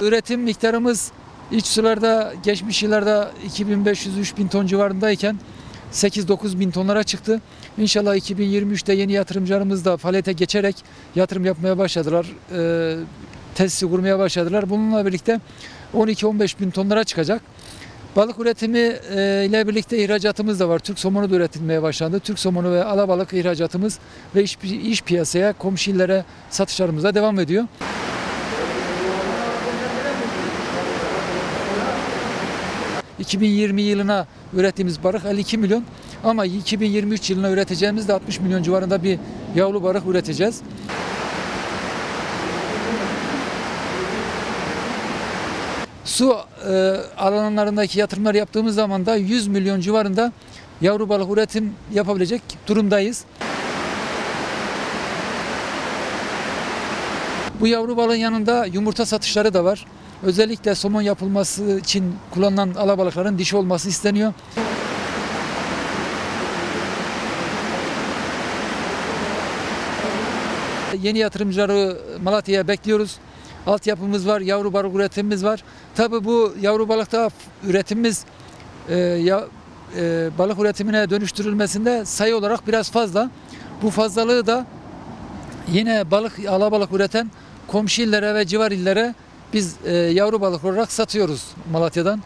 Üretim miktarımız iç sularda geçmiş yıllarda 2500-3000 ton civarındayken 8-9 bin tonlara çıktı. İnşallah 2023'te yeni yatırımcılarımız da faaliyete geçerek yatırım yapmaya başladılar. Ee, tesisi kurmaya başladılar. Bununla birlikte 12-15 bin tonlara çıkacak. Balık üretimi e, ile birlikte ihracatımız da var. Türk somonu da üretilmeye başlandı. Türk somonu ve alabalık ihracatımız ve iş, iş piyasaya, komşu illere satışlarımıza devam ediyor. ...2020 yılına ürettiğimiz balık 52 milyon... ...ama 2023 yılına üreteceğimiz de 60 milyon civarında bir yavru balık üreteceğiz. Su e, alanlarındaki yatırımlar yaptığımız zaman da 100 milyon civarında yavru balık üretim yapabilecek durumdayız. Bu yavru balığın yanında yumurta satışları da var. Özellikle somon yapılması için kullanılan alabalıkların dişi olması isteniyor. Yeni yatırımcıları Malatya'ya bekliyoruz. Altyapımız var, yavru balık üretimimiz var. Tabi bu yavru balıkta üretimimiz e, ya, e, balık üretimine dönüştürülmesinde sayı olarak biraz fazla. Bu fazlalığı da yine balık alabalık üreten komşu illere ve civar illere biz e, yavru balık olarak satıyoruz Malatya'dan.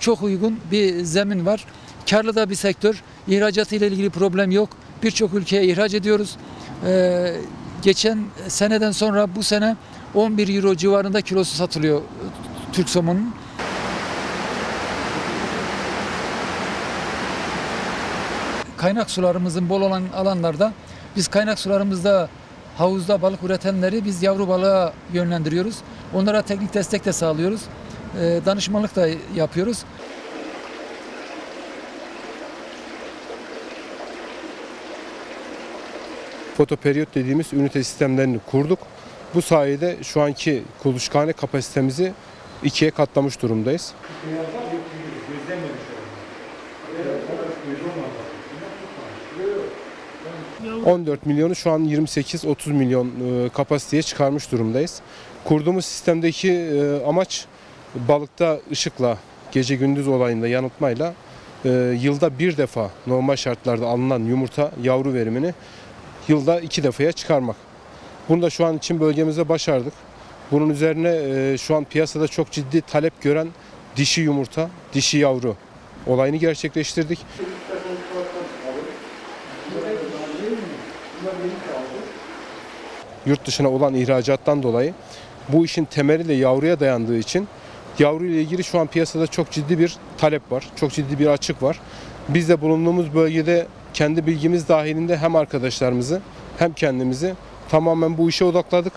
Çok uygun bir zemin var. Karlı da bir sektör. İhracatı ile ilgili problem yok. Birçok ülkeye ihraç ediyoruz. Ee, geçen seneden sonra bu sene 11 euro civarında kilosu satılıyor Türk somonun. Kaynak sularımızın bol olan alanlarda biz kaynak sularımızda havuzda balık üretenleri biz yavru balığa yönlendiriyoruz. Onlara teknik destek de sağlıyoruz. Ee, danışmanlık da yapıyoruz. fotoperiyot dediğimiz ünite sistemlerini kurduk. Bu sayede şu anki kuluçkane kapasitemizi ikiye katlamış durumdayız. 14 milyonu şu an 28-30 milyon e, kapasiteye çıkarmış durumdayız. Kurduğumuz sistemdeki e, amaç balıkta ışıkla, gece gündüz olayında yanıltmayla e, yılda bir defa normal şartlarda alınan yumurta yavru verimini yılda iki defaya çıkarmak. Bunu da şu an için bölgemizde başardık. Bunun üzerine şu an piyasada çok ciddi talep gören dişi yumurta, dişi yavru olayını gerçekleştirdik. Yurt dışına olan ihracattan dolayı bu işin temeli de yavruya dayandığı için yavru ile ilgili şu an piyasada çok ciddi bir talep var. Çok ciddi bir açık var. Biz de bulunduğumuz bölgede kendi bilgimiz dahilinde hem arkadaşlarımızı hem kendimizi tamamen bu işe odakladık.